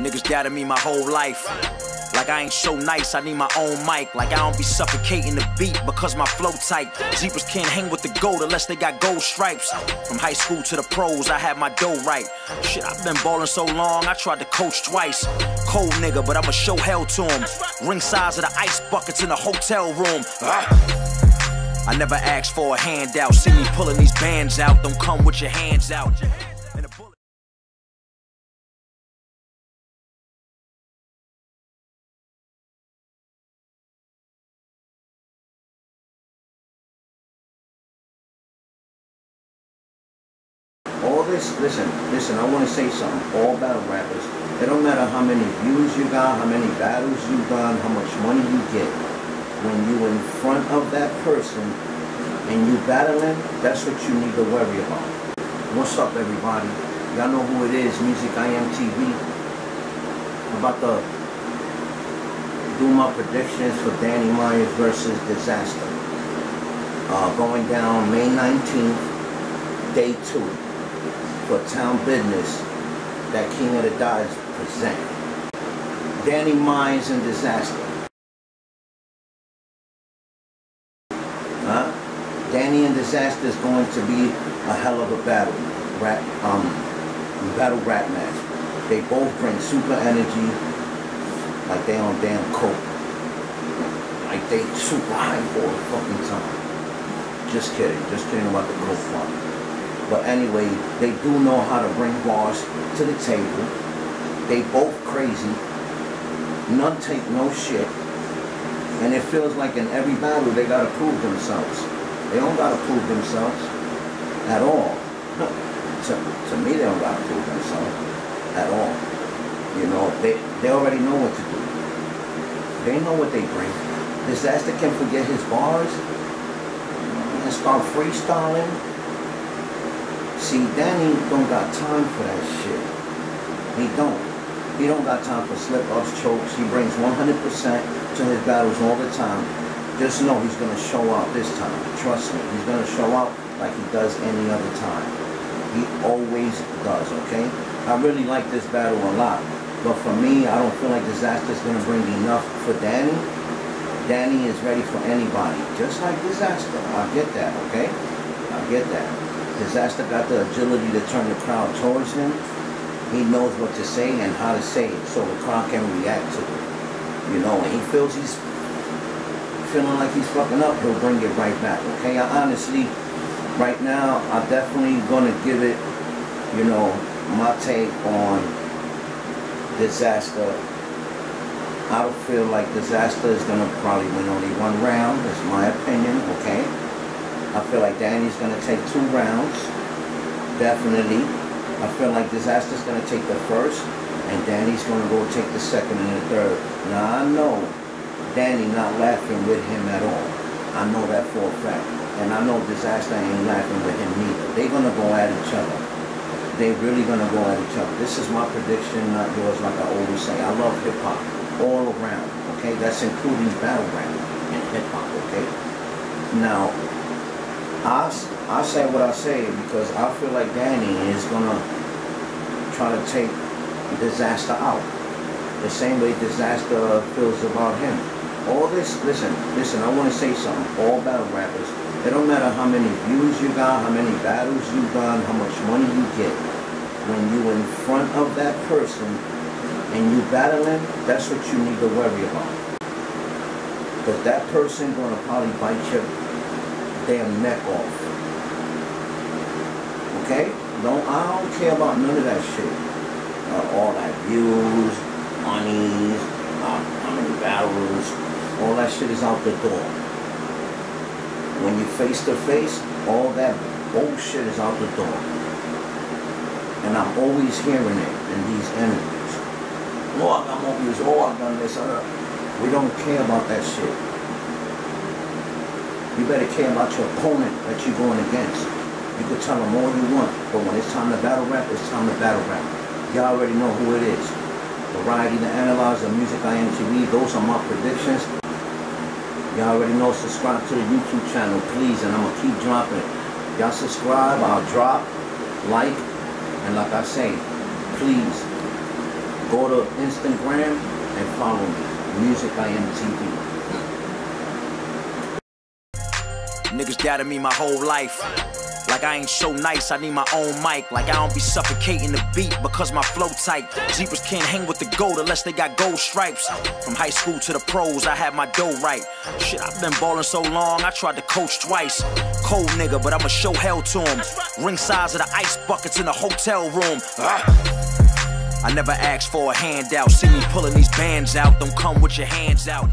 Niggas doubted me my whole life. Like I ain't so nice, I need my own mic. Like I don't be suffocating the beat because my flow tight. Zebras can't hang with the gold unless they got gold stripes. From high school to the pros, I had my dough right. Shit, I've been ballin' so long, I tried to coach twice. Cold nigga, but I'ma show hell to him. Ring size of the ice buckets in the hotel room. Ah. I never asked for a handout. See me pulling these bands out, don't come with your hands out. This, listen, listen, I want to say something. All battle rappers, it don't matter how many views you got, how many battles you done, how much money you get. When you in front of that person and you battling, that's what you need to worry about. What's up, everybody? Y'all know who it is, Music I Am TV. I'm about to do my predictions for Danny Myers versus Dizaster. Uh, going down May 19th, day two for town business that King of the Dot present. Danny Myers and Dizaster. Huh? Danny and Dizaster is going to be a hell of a battle. Rap, um, battle rap match. They both bring super energy like they on damn coke. Like they super high all the fucking time. Just kidding. Just kidding about the coke part. But anyway, they do know how to bring bars to the table. They both crazy. None take no shit. And it feels like in every battle they gotta prove themselves. They don't gotta prove themselves at all. to, to me, they don't gotta prove themselves at all. You know, they, they already know what to do. They know what they bring. Dizaster can forget his bars and start freestyling See, Danny don't got time for that shit. He don't. He don't got time for slip-ups, chokes. He brings 100% to his battles all the time. Just know he's going to show out this time. Trust me. He's going to show out like he does any other time. He always does, okay? I really like this battle a lot. But for me, I don't feel like Dizaster's going to bring enough for Danny. Danny is ready for anybody. Just like Dizaster. I get that, okay? I get that. Dizaster got the agility to turn the crowd towards him. He knows what to say and how to say it so the crowd can react to it. You know, when he feels he's feeling like he's fucking up, he'll bring it right back. Okay, I honestly, right now, I'm definitely gonna give it, you know, my take on Dizaster. I feel like Dizaster is gonna probably win only one round. That's my opinion. Okay. I feel like Danny's going to take two rounds, definitely. I feel like Dizaster's going to take the first, and Danny's going to go take the second and the third. Now, I know Danny not laughing with him at all. I know that for a fact. And I know Dizaster ain't laughing with him neither. They're going to go at each other. They really going to go at each other. This is my prediction, not yours, like I always say. I love hip-hop all around, okay? That's including battle rap and hip-hop, okay? Now, I, I say what I say because I feel like Danny is gonna try to take Dizaster out. The same way Dizaster feels about him. All this, listen, listen, I wanna say something. All battle rappers, it don't matter how many views you got, how many battles you done, how much money you get. When you in front of that person and you battling, that's what you need to worry about. Because that person gonna probably bite your damn neck off. Okay? Don't I don't care about none of that shit. Uh, all that views, monies, uh, how many battles, all that shit is out the door. When you face to face, all that bullshit is out the door. And I'm always hearing it in these interviews. Oh, I got more views. Oh, I done this. Uh, we don't care about that shit. You better care about your opponent that you're going against. You can tell them all you want, but when it's time to battle rap, it's time to battle rap. Y'all already know who it is. Variety, the Analyzer, Music I Am TV, those are my predictions. Y'all already know, subscribe to the YouTube channel, please, and I'm going to keep dropping. Y'all subscribe, I'll drop, like, and like I say, please, Go to Instagram and follow me. Music I am TV. Niggas doubted me my whole life. Like I ain't so nice, I need my own mic. Like I don't be suffocating the beat because my flow tight. Zebras can't hang with the gold unless they got gold stripes. From high school to the pros, I had my dough right. Shit, I've been balling so long, I tried to coach twice. Cold nigga, but I'ma show hell to him. Ring size of the ice buckets in the hotel room. Ah. I never asked for a handout. See me pulling these bands out, don't come with your hands out.